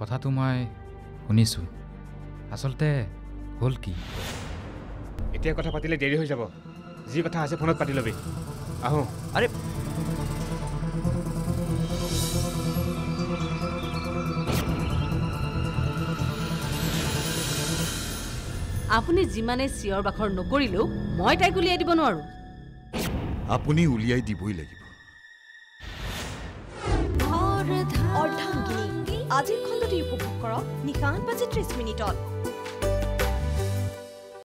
কথাটো মই শুনিছোঁ। আচলতে হ'ল কি? এতিয়া কথা পাতিলে দেৰি হৈ যাব। যি কথা আছে ফোনত পাতি ল'বি। আহোঁ। আৰে আপুনি যিমানে চিঞৰ বাখৰ নকৰিলেও মই তাইক উলিয়াই দিব নোৱাৰোঁ। আপুনি উলিয়াই দিবই লাগিব। আজিৰ খণ্ডটি উপভোগ কৰক নিশা আঠ বাজি ত্ৰিছ মিনিটত।